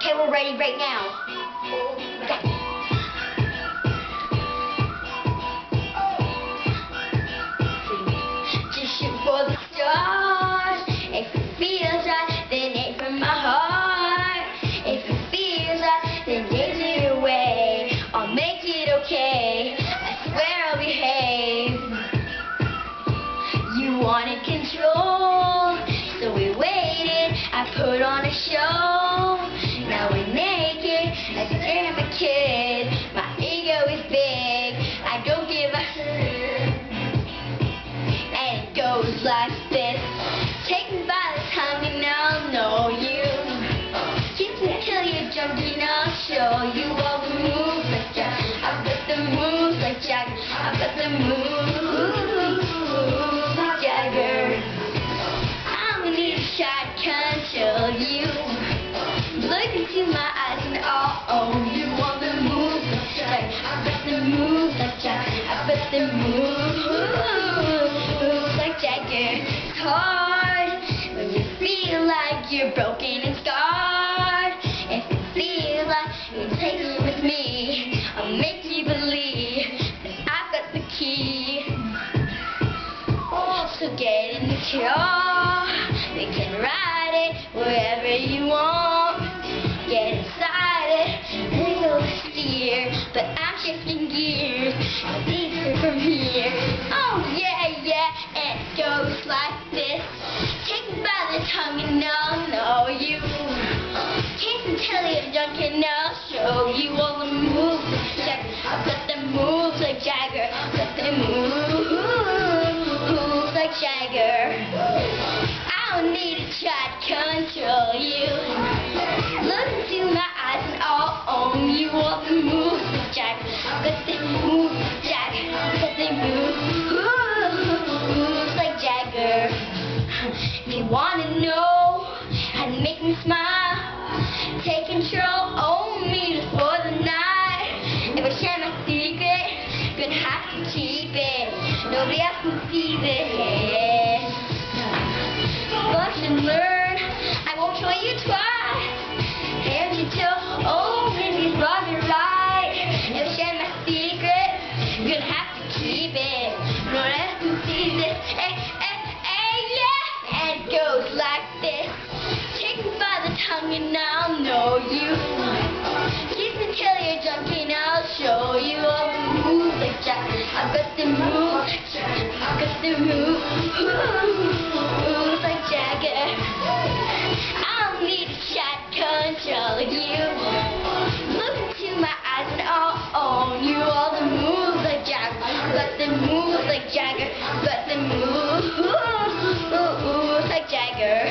Okay, we're ready right now. Okay. Wanted control, so we waited. I put on a show. Like this. Take me by the tongue and I'll know you. Kiss me till you're jumping, I'll show you all the moves like Jagger. I've got the moves like Jagger. I've got the moves. I'm gonna need a you. Look into my eyes and you. The moves like Jagger. I've got the moves like Jagger. I've got the moves hard when you feel like you're broken and scarred. If you feel like you take it with me, I'll make you believe that I've got the key. So get in the car, we can ride it wherever you want. Get inside it, and go steer, but I'm shifting gears. Like Jagger. I don't need shot control you. Look into my eyes and I'll own you like Jagger. Like Jagger. Like Jagger. If you wanna know how to make me smile, take control, Nobody else can see this. Watch and learn. I won't show you twice. Hands you oh, maybe wrong or right. If share my secret, you're gonna have to keep it. No one else can see this. Hey, hey, hey, yeah. And it goes like this. Take me by the tongue and I'll know you. Ooh, like Jagger. I'll need a control you. Look into my eyes and I'll own you. All the moves like Jagger, the moves like Jagger, the moves like Jagger.